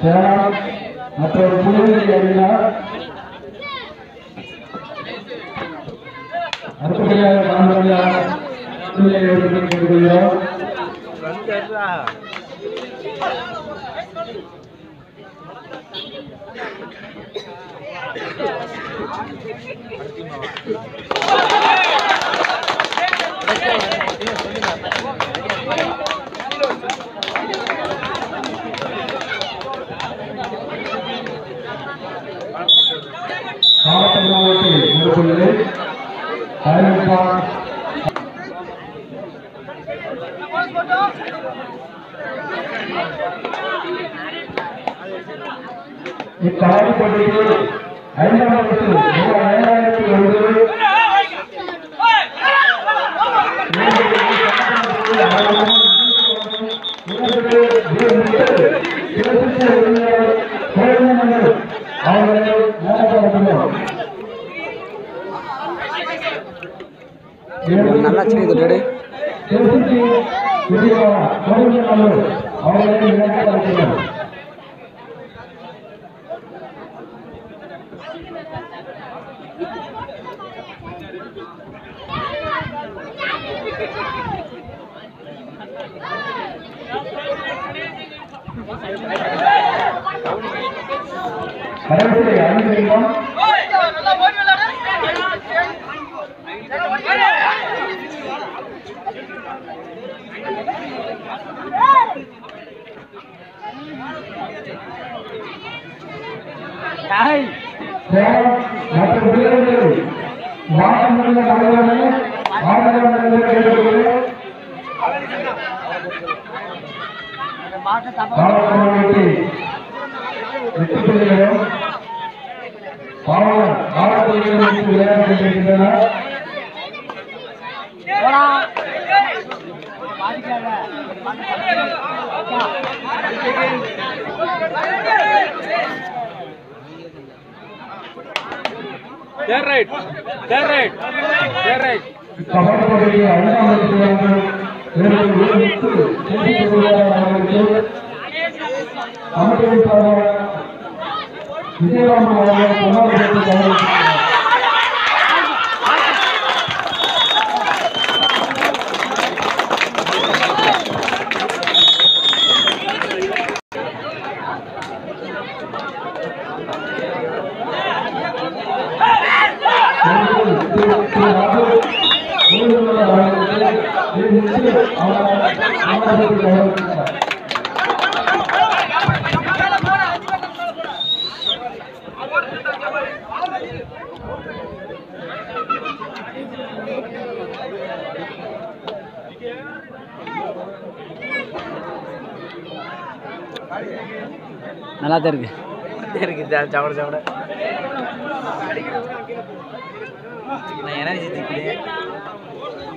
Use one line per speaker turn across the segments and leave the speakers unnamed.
சேலம் மற்றும் புதுவை அணியினர் அடுத்தபடியாக காணொலியாக புதுவையை எடுத்துக் கொள்கிறோம். மாவட்ட மாவட்டத்தில் ஒரு புள்ளி அறிவிப்பார் இக்கலாடி போட்டிக்கு
நல்லா சின்ன டேடி
அவர்களை இணைக்கிறார் கடைசி ஐந்து நிமிடம் மற்றும் வீரர்கள் மாவட்ட தலைவர்களே ஆதரவாளர்களே கேட்டுக்கொள்கிறேன் மாவட்டங்களுக்கு வெற்றி பெறுகிறோம் பாவலர் மாவட்டங்களுக்கு விளையாட்டு
தேர் ரைட் தேர் ரைட் தேர் ரைட்
கபடி ஐந்தாம் வகுப்பு அமைச்சர் விஜயராமன் அவர்கள்
நல்லா தான் இருக்கு
இருக்கு சாப்பிட சாப்பிட நான்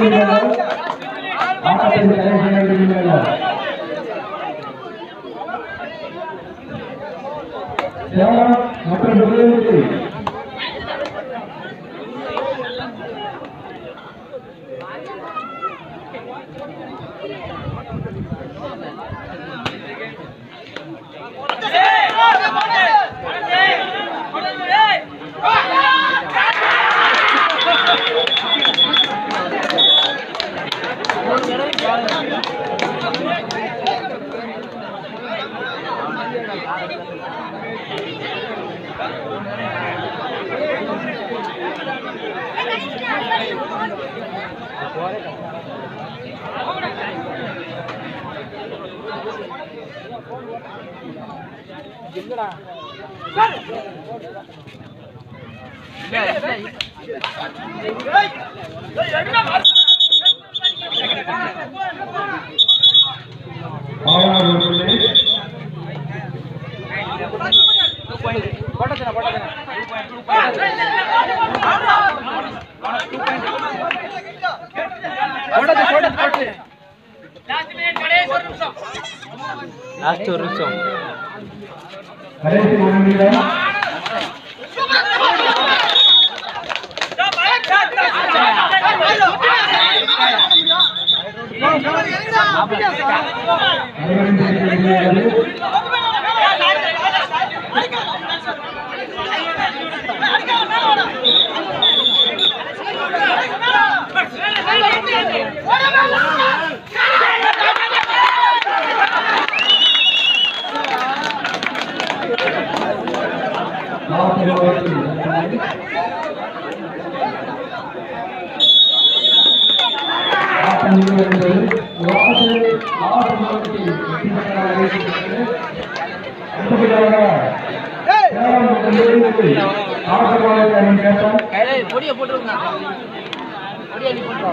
Gracias. மற்ற பட்டத்தினா பட்டத்தினா
லாஸ்ட் ஒரு நிமிஷம் பொடிய போட்டிருக்கான் பொடிய நீ
போட்டு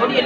பொடிய